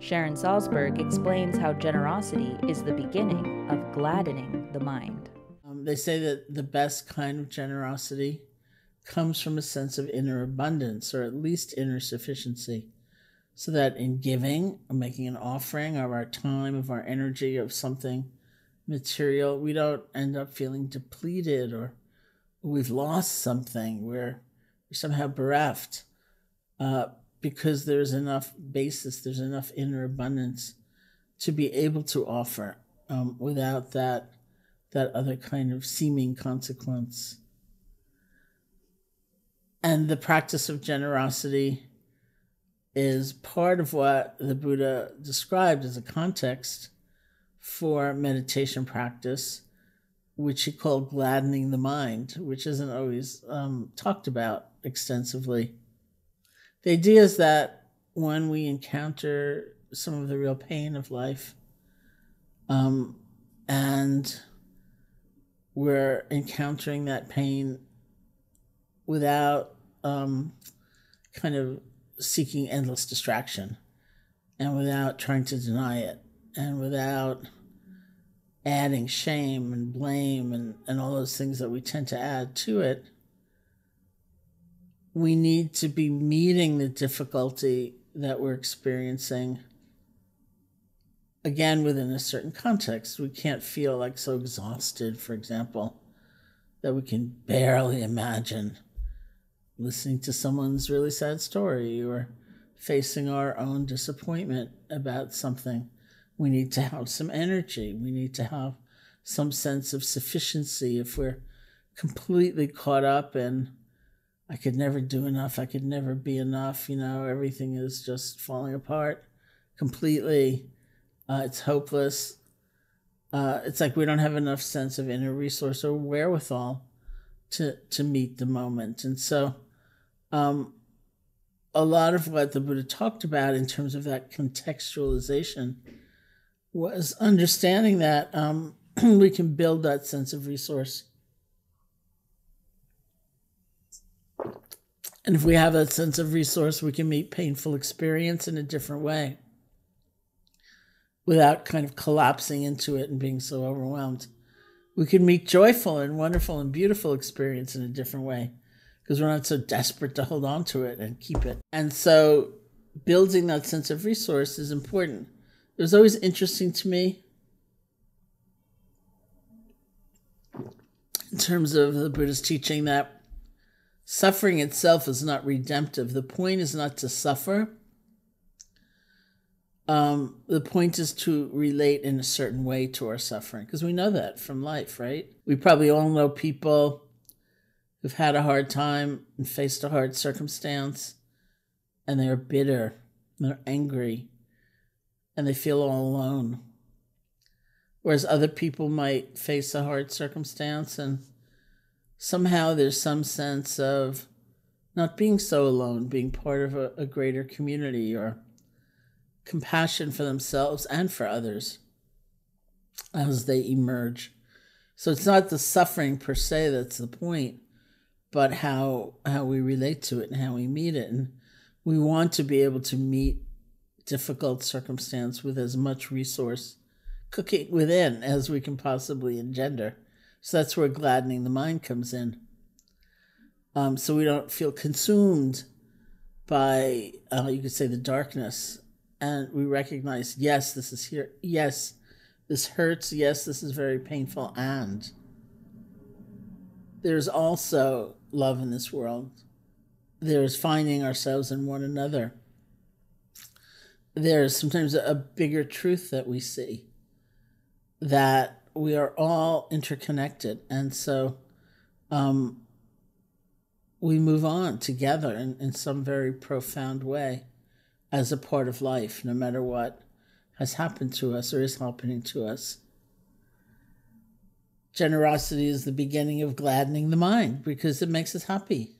Sharon Salzberg explains how generosity is the beginning of gladdening the mind. Um, they say that the best kind of generosity comes from a sense of inner abundance or at least inner sufficiency. So that in giving, or making an offering of our time, of our energy, of something material, we don't end up feeling depleted or we've lost something. We're, we're somehow bereft uh, because there's enough basis, there's enough inner abundance to be able to offer um, without that that other kind of seeming consequence. And the practice of generosity is part of what the Buddha described as a context for meditation practice, which he called gladdening the mind, which isn't always um, talked about extensively. The idea is that when we encounter some of the real pain of life, um, and we're encountering that pain without um, kind of seeking endless distraction and without trying to deny it and without adding shame and blame and, and all those things that we tend to add to it, we need to be meeting the difficulty that we're experiencing again within a certain context. We can't feel like so exhausted, for example, that we can barely imagine listening to someone's really sad story or facing our own disappointment about something. We need to have some energy. We need to have some sense of sufficiency if we're completely caught up in I could never do enough, I could never be enough, you know, everything is just falling apart completely uh, it's hopeless. Uh, it's like we don't have enough sense of inner resource or wherewithal to to meet the moment. And so, um, a lot of what the Buddha talked about in terms of that contextualization was understanding that um, we can build that sense of resource. And if we have that sense of resource, we can meet painful experience in a different way without kind of collapsing into it and being so overwhelmed. We can meet joyful and wonderful and beautiful experience in a different way because we're not so desperate to hold on to it and keep it. And so building that sense of resource is important. It was always interesting to me in terms of the Buddha's teaching that suffering itself is not redemptive. The point is not to suffer, um, the point is to relate in a certain way to our suffering because we know that from life, right? We probably all know people who've had a hard time and faced a hard circumstance and they're bitter, they're angry, and they feel all alone. Whereas other people might face a hard circumstance and somehow there's some sense of not being so alone, being part of a, a greater community or compassion for themselves and for others as they emerge. So it's not the suffering per se that's the point, but how how we relate to it and how we meet it. And we want to be able to meet difficult circumstance with as much resource cooking within as we can possibly engender. So that's where gladdening the mind comes in. Um, so we don't feel consumed by, uh, you could say, the darkness. And we recognize yes this is here. Yes this hurts. Yes this is very painful. And there's also love in this world. There's finding ourselves in one another. There's sometimes a bigger truth that we see that we are all interconnected, and so um, we move on together in, in some very profound way as a part of life, no matter what has happened to us or is happening to us. Generosity is the beginning of gladdening the mind because it makes us happy.